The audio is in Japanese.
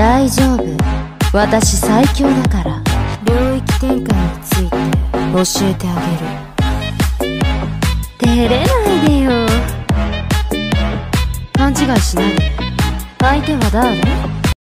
大丈夫。私最強だから。領域展開について教えてあげる。照れないでよ。勘違いしないで。相手は誰？